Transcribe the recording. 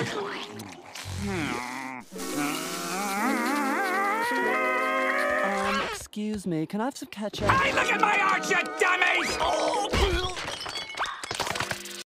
Hmm. Um, excuse me, can I have some ketchup? Hey, look at my arch, you!